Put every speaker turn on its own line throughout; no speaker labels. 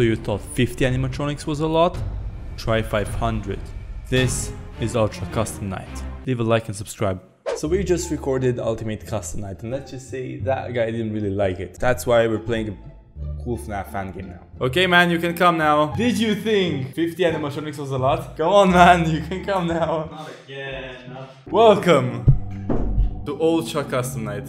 So you thought 50 animatronics was a lot? Try 500. This is Ultra Custom Night. Leave a like and subscribe. So we just recorded Ultimate Custom Night and let's just say that guy didn't really like it. That's why we're playing a cool FNAF fan game now. Okay man, you can come now. Did you think 50 animatronics was a lot? Come on man, you can come now.
Not again. Not
Welcome to Ultra Custom Night.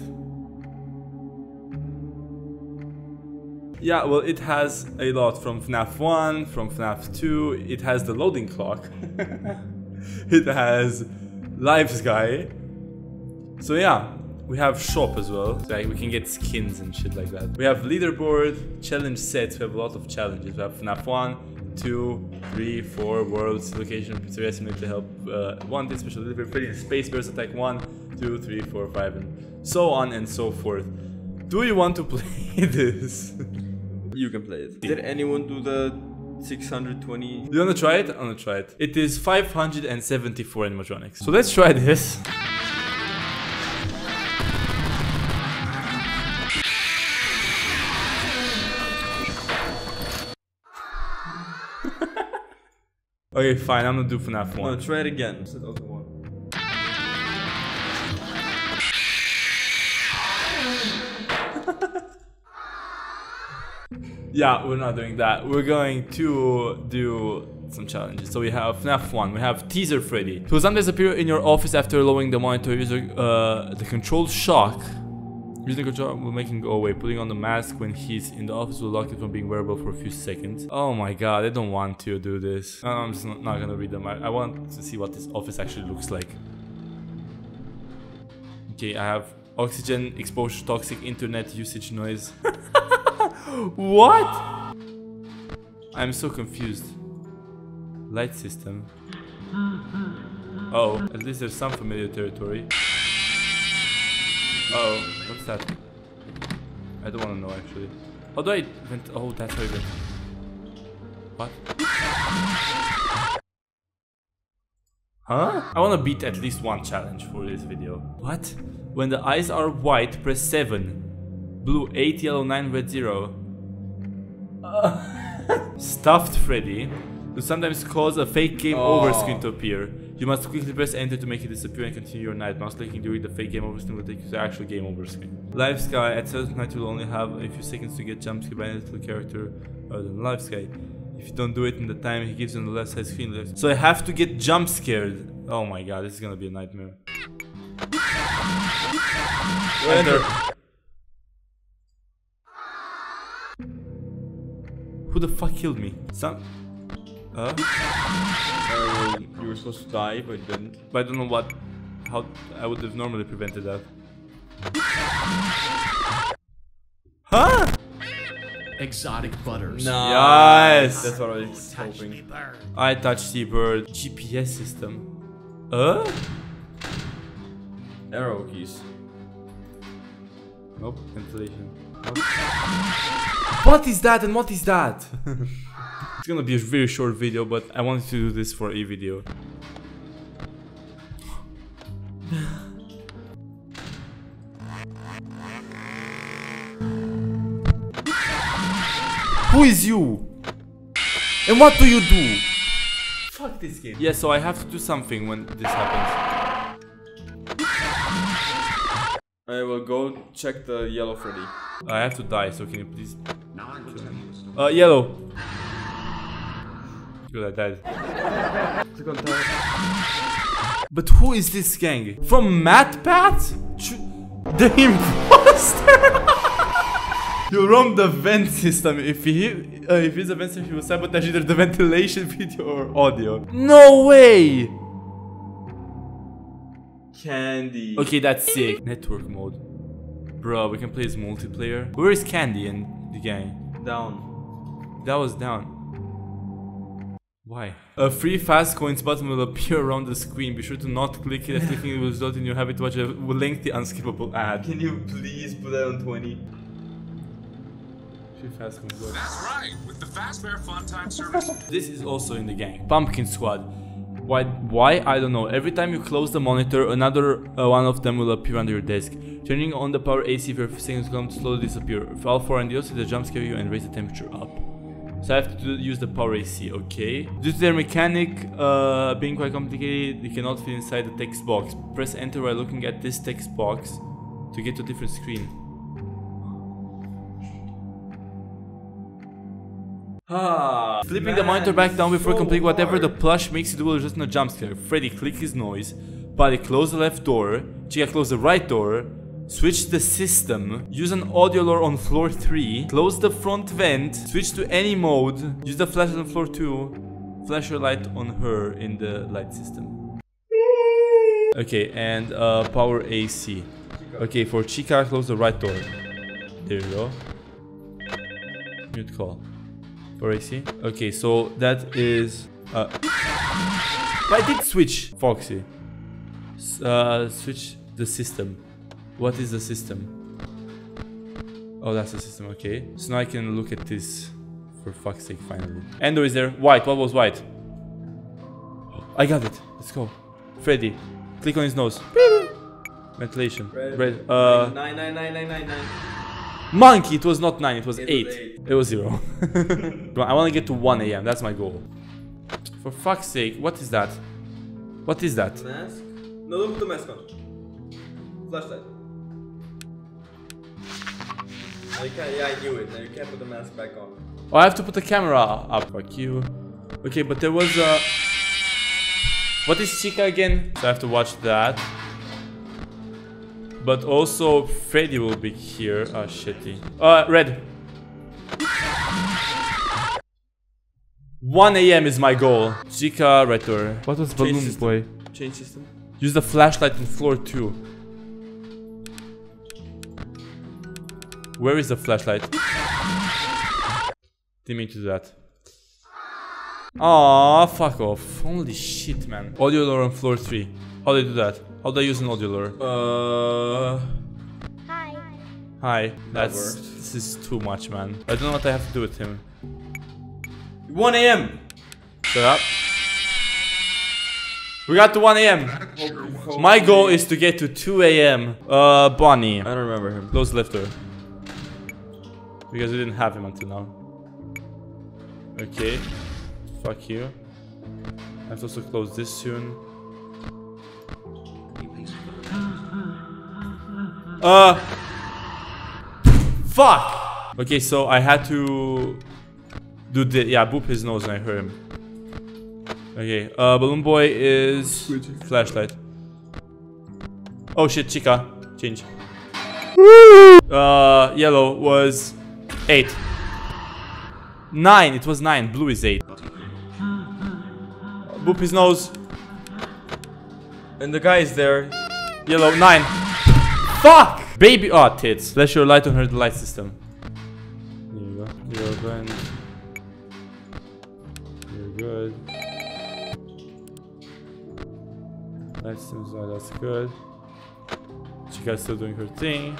Yeah, well, it has a lot from FNAF 1, from FNAF 2, it has the loading clock, it has Live Guy. So, yeah, we have shop as well, so like we can get skins and shit like that. We have leaderboard, challenge sets, we have a lot of challenges. We have FNAF 1, 2, 3, 4, worlds, location, pizzeria simulator help, uh, wanted, special delivery, in Space Bears attack 1, 2, 3, 4, 5, and so on and so forth. Do you want to play this?
You can play it. Did anyone do the 620?
You wanna try it? I wanna try it. It is 574 animatronics. So let's try this. okay, fine. I'm gonna do FNAF
No,
1.
I'll try it again.
Yeah, we're not doing that. We're going to do some challenges. So we have FNAF 1. We have Teaser Freddy. Who sometimes appear in your office after lowering the monitor user uh, the control shock. Using the control will make him go away. Putting on the mask when he's in the office will lock it from being wearable for a few seconds. Oh my god, I don't want to do this. I'm just not, not gonna read them. I, I want to see what this office actually looks like. Okay, I have oxygen, exposure, toxic, internet usage, noise. what? I'm so confused. Light system. Oh, at least there's some familiar territory. Oh, what's that? I don't want to know actually. How do I vent? Oh, that's I vent. What? Huh? I want to beat at least one challenge for this video. What? When the eyes are white, press 7. Blue 8, yellow 9, red 0. Stuffed Freddy will sometimes cause a fake game oh. over
Oh.
screen to appear. You must quickly press enter to make it disappear and continue your night. Mouse clicking during the fake game over screen will take you to the actual game over screen. Live Sky at certain night you will only have a few seconds to get jump scared by a little character other than Live Sky. If you don't do it in the time he gives you on the left side screen. So I have to get jump scared. Oh my god, this is gonna be a nightmare. Enter. The fuck killed me? Some. Uh?
Uh, you were supposed to die, but you didn't.
But I don't know what. How I would have normally prevented that. Huh?
Exotic butters.
Yes.
That's what I was hoping.
I touched the bird. GPS system. Uh?
Arrow keys.
Nope. Ventilation. Nope. what is that and what is that? it's gonna be a very short video, but I wanted to do this for a video. Who is you? And what do you do? Fuck this game. Yeah, so I have to do something when this happens.
I will go check the yellow Freddy.
I have to die, so can you please? Uh, yellow. Good, I died.
Click on that.
But who is this gang? From MatPat? Ch- The imposter! you roam the vent system. If he uh, if he's a vent system, he will sabotage either the ventilation video or audio. No way!
Candy.
Okay, that's sick. Network mode. Bro, we can play as multiplayer. Where is Candy and the gang?
Down.
That was down. Why? A free fast coins button will appear around the screen. Be sure to not click it as clicking it will result in your habit to watch a lengthy unskippable ad.
Can you please put that on 20?
Free fast coins button.
That's right, with the Fazbear Fun Time service.
This is also in the gang. Pumpkin Squad. Why? Why? I don't know. Every time you close the monitor, another uh, one of them will appear under your desk. Turning on the power AC for a few seconds will slowly disappear. If all four and also, the jump scare you and raise the temperature up. So I have to use the power AC, okay. Due to their mechanic uh, being quite complicated, you cannot fit inside the text box. Press enter while looking at this text box to get to a different screen. Ah, Flipping the monitor back down before completing whatever the plush makes you do will just no jump scare. Freddy click his noise. Buddy close the left door. Chica close the right door. Switch the system. Use an audio lure on floor 3. Close the front vent. Switch to any mode. Use the flashlight on floor 2. Flash your light on her in the light system. Okay, and uh, power AC. Okay, for Chica, close the right door. There you go. Mute call. For AC. Okay, so that is. Uh, I did switch, Foxy. S- uh, switch the system. What is the system? Oh, that's the system. Okay. So now I can look at this. For fuck's sake, finally. Endo is there. White. What was white? I got it. Let's go. Freddy. Click on his nose. Ventilation.
Red.
Red. Uh.
Nine nine nine nine nine nine.
Monkey, it was not 9, it was
It
8.
was eight.
It was 0. I want to get to 1 a.m., that's my goal. For fuck's sake, what is that? What is that?
Mask? No, don't put the mask on. Flashlight. Now you can't, yeah, I knew it. Now you can't put the mask back on.
Oh, I have to put the camera up. Fuck you. Okay, but there was a... What is Chica again? So I have to watch that. But also, Freddy will be here. Ah, shitty. Uh, red. 1 a.m. is my goal. Chica, right door. What was Balloon
system.
Boy?
Change system.
Use the flashlight on floor 2. Where is the flashlight? Didn't mean to do that. Aw, fuck off. Holy shit, man. Audio lure on floor 3. How do I do that? How do I use an audio lure?
Uh.
Hi.
Hi. That's...
worked.
This is too much, man. I don't know what I have to do with him.
1 a.m.
Shut up. We got to 1 a.m. My goal is to get to 2 a.m. Uh, Bonnie.
I don't remember him.
Close lifter. Because we didn't have him until now. Okay. Fuck you. I have to also close this soon. Uh. Fuck! Okay, so I had to do the yeah, boop his nose and I heard him. Okay, uh, Balloon Boy is flashlight. Oh shit, Chica, change. Uh, yellow was eight. Nine. It was nine. Blue is eight. Boop his nose.
And the guy is there.
Yellow nine. Fuck. Baby. Oh tits. Flash your light on her light system. Here you go. You're going. Good. Light system's oh, that's good. Chica's still doing her thing.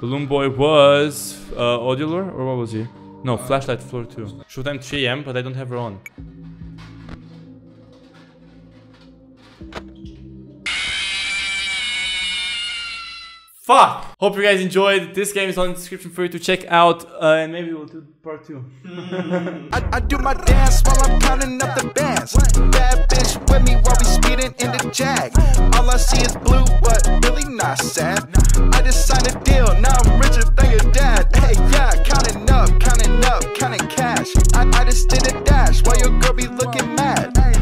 Balloon Boy was uh, lure or what was he? No, flashlight floor 2. Showtime 3 am, but I don't have her on. Fuck! Hope you guys enjoyed. This game is on the description for you to check out, uh, and maybe we'll do part 2.
I, I do my dance while I'm counting up the bands. Bad bitch with me while we speeding in the jag. All I see is blue, but really not sad.